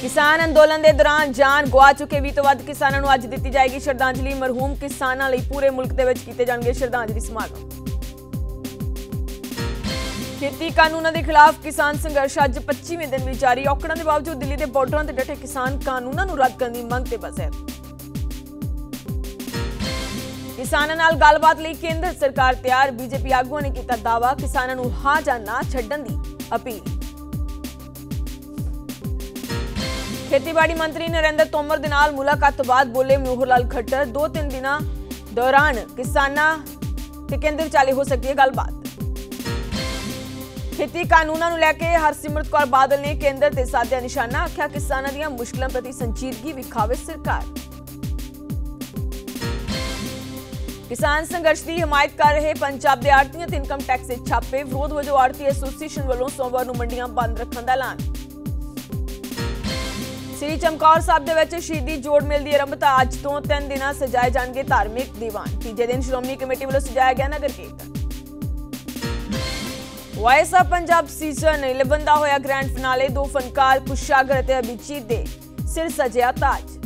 ਕਿਸਾਨ ਅੰਦੋਲਨ ਦੇ ਦੌਰਾਨ ਜਾਨ ਗਵਾ ਚੁੱਕੇ। ਵੀ ਤੋਂ ਵੱਧ ਕਿਸਾਨਾਂ ਨੂੰ ਅੱਜ ਦਿੱਤੀ ਜਾਏਗੀ ਸ਼ਰਧਾਂਜਲੀ। ਮਰਹੂਮ ਕਿਸਾਨਾਂ ਲਈ ਪੂਰੇ ਮੁਲਕ ਦੇ ਵਿੱਚ ਕੀਤੇ ਜਾਣਗੇ ਸ਼ਰਧਾਂਜਲੀ ਸਮਾਗਮ। ਖੇਤੀ ਕਾਨੂੰਨਾਂ ਦੇ ਖਿਲਾਫ ਕਿਸਾਨ ਸੰਘਰਸ਼ ਅੱਜ 25ਵੇਂ ਦਿਨ ਵੀ ਜਾਰੀ। ਔਕੜਾਂ ਦੇ ਬਾਵਜੂਦ ਦਿੱਲੀ ਦੇ ਬਾਰਡਰਾਂ ਤੇ ਡਟੇ ਕਿਸਾਨ ਕਾਨੂੰਨਾਂ ਨੂੰ ਰੱਦ ਕਰਨ ਦੀ ਮੰਗ ਤੇ ਬਸੇ ਕਿਸਾਨਾਂ ਨਾਲ ਗੱਲਬਾਤ ਲਈ ਕੇਂਦਰ ਸਰਕਾਰ ਤਿਆਰ। ਬੀਜੇਪੀ ਆਗੂਆਂ ਨੇ ਕੀਤਾ ਦਾਵਾ ਕਿਸਾਨਾਂ ਨੂੰ ਹਾਂ ਜਾਂ ਨਾ ਛੱਡਣ ਦੀ ਅਪੀਲ। ਖੇਤੀਬਾੜੀ ਮੰਤਰੀ ਨਰਿੰਦਰ ਤੋਮਰ ਦੇ ਨਾਲ ਮੁਲਾਕਾਤ ਤੋਂ ਬਾਅਦ ਬੋਲੇ ਮਨੋਹਰ ਲਾਲ ਖੱਟਰ, ਦੋ ਤਿੰਨ ਦਿਨਾਂ ਦੌਰਾਨ ਕਿਸਾਨਾਂ ਤੇ ਕੇਂਦਰ ਵਿਚਾਲੇ ਹੋ ਸਕਦੀ ਹੈ ਗੱਲਬਾਤ। ਖੇਤੀ ਕਾਨੂੰਨਾਂ ਨੂੰ ਲੈ ਕੇ ਹਰਸਿਮਰਤ ਕੌਰ ਬਾਦਲ ਨੇ ਕੇਂਦਰ ਤੇ ਸਾਧਿਆ ਨਿਸ਼ਾਨਾ ਆਖਿਆ, ਕਿਸਾਨਾਂ ਦੀਆਂ ਮੁਸ਼ਕਲਾਂ ਪ੍ਰਤੀ ਸੰਜੀਦਗੀ ਵਿਖਾਵੇ ਸਰਕਾਰ। ਕਿਸਾਨ ਸੰਘਰਸ਼ ਦੀ ਹਮਾਇਤ ਕਰ ਰਹੇ ਪੰਜਾਬ ਦੇ ਆੜਤੀਆਂ ਤੇ ਇਨਕਮ ਟੈਕਸ ਦੇ ਛਾਪੇ, ਵਿਰੋਧ ਵਜੋਂ ਆੜਤੀ ਐਸੋਸੀਏਸ਼ਨ ਵੱਲੋਂ ਸੋਮਵਾਰ ਨੂੰ ਮੰਡੀਆਂ ਬੰਦ ਰੱਖਣ ਦਾ ਐਲਾਨ। ਸ੍ਰੀ ਚਮਕੌਰ ਸਾਹਿਬ ਦੇ ਵਿੱਚ ਸ਼ਹੀਦੀ ਜੋੜ ਮੇਲ ਦੀ ਆਰੰਭਤਾ ਅੱਜ ਤੋਂ 3 ਦਿਨਾਂ ਸਜਾਏ ਜਾਣਗੇ ਧਾਰਮਿਕ ਦੀਵਾਨ। ਤੀਜੇ ਦਿਨ ਸ਼੍ਰੋਮਣੀ ਕਮੇਟੀ ਵੱਲੋਂ ਸਜਾਇਆ ਗਿਆ ਨਗਰ ਕੀਰਤਨ। ਵਾਇਸ ਆਫ ਪੰਜਾਬ ਸੀਜ਼ਨ 11 ਦਾ ਹੋਇਆ ਗ੍ਰੈਂਡ ਫਿਨਾਲੇ, ਦੋ ਫਨਕਾਰ ਕੁਸ਼ਾਗਰ ਅਤੇ ਅਭਿਜੀਤ ਦੇ ਸਿਰ ਸਜਿਆ ਤਾਜ।